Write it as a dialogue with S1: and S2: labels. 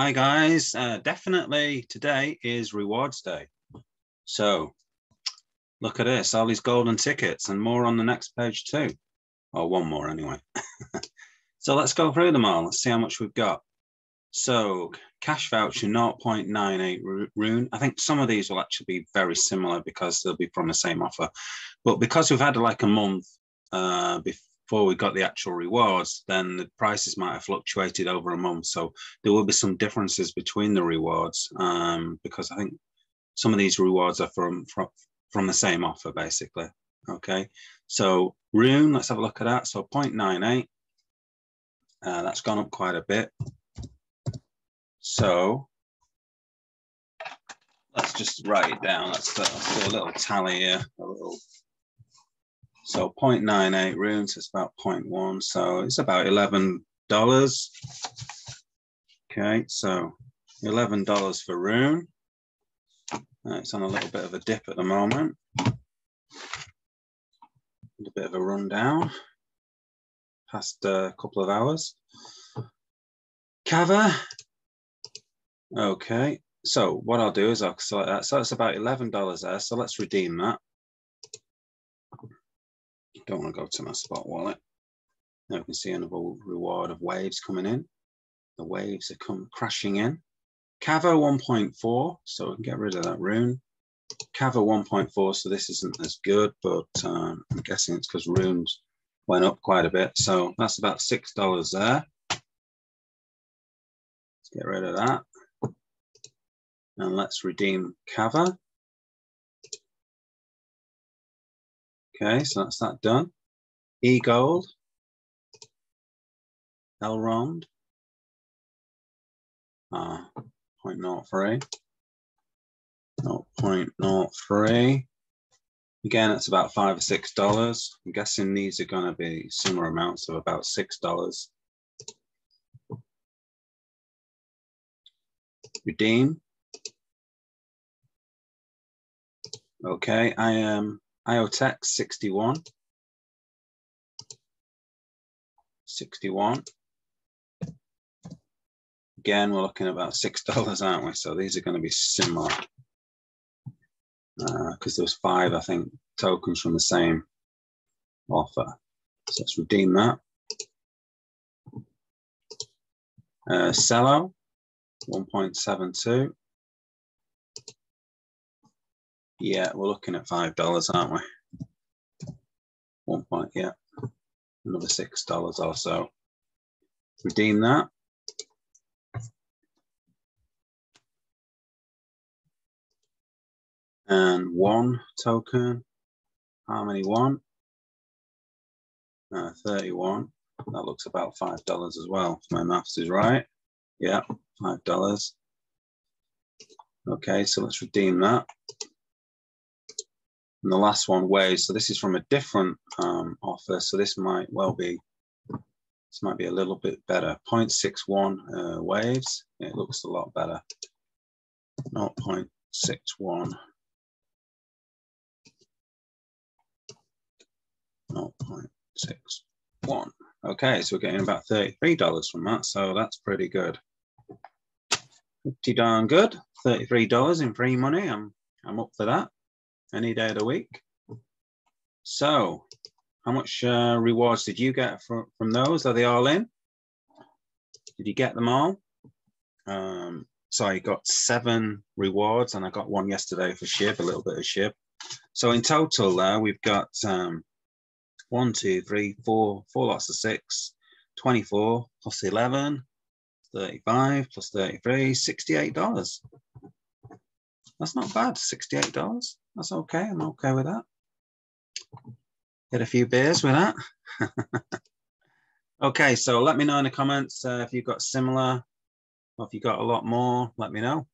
S1: Hi guys, uh, definitely today is rewards day. So look at this, all these golden tickets and more on the next page too. Or one more anyway. so let's go through them all. Let's see how much we've got. So cash voucher 0.98 rune. I think some of these will actually be very similar because they'll be from the same offer. But because we've had like a month uh, before we got the actual rewards, then the prices might have fluctuated over a month. So there will be some differences between the rewards um, because I think some of these rewards are from, from, from the same offer basically. Okay, so Rune, let's have a look at that. So 0.98, uh, that's gone up quite a bit. So let's just write it down. Let's, let's do a little tally here, a little so 0.98 runes is about 0.1. So it's about $11. Okay, so $11 for rune. Uh, it's on a little bit of a dip at the moment. A bit of a rundown past a couple of hours. Kava. Okay, so what I'll do is I'll select that. So that's about $11 there. So let's redeem that. Don't want to go to my spot wallet. Now we can see another reward of waves coming in. The waves are come crashing in. Kava 1.4, so we can get rid of that rune. Kava 1.4, so this isn't as good, but um, I'm guessing it's because runes went up quite a bit. So that's about $6 there. Let's get rid of that. And let's redeem Kava. Okay, so that's that done. E-Gold, Elrond, uh, 0.03, 0.03. Again, it's about five or six dollars. I'm guessing these are going to be similar amounts of about six dollars. Redeem. Okay, I am IoTex 61. 61. Again, we're looking at about $6, aren't we? So these are going to be similar. Because uh, there's five, I think, tokens from the same offer. So let's redeem that. Uh, Celo, 1.72. Yeah, we're looking at five dollars, aren't we? One point, yeah. Another six dollars or so. Redeem that. And one token. How many one? Uh, 31. That looks about five dollars as well. If my maths is right. Yeah, five dollars. Okay, so let's redeem that. And the last one, waves. So this is from a different um, offer. So this might well be, this might be a little bit better. 0.61 uh, waves. It looks a lot better. Not 0.61. 0.61. Okay, so we're getting about $33 from that. So that's pretty good. Pretty darn good. $33 in free money. I'm, I'm up for that any day of the week. So, how much uh, rewards did you get from, from those? Are they all in? Did you get them all? Um, so I got seven rewards and I got one yesterday for SHIB, a little bit of SHIB. So in total there, uh, we've got um, one, two, three, four, four lots of six, 24 plus 11, 35 plus 33, $68. That's not bad, $68. That's okay. I'm okay with that. Get a few beers with that. okay, so let me know in the comments uh, if you've got similar or if you've got a lot more, let me know.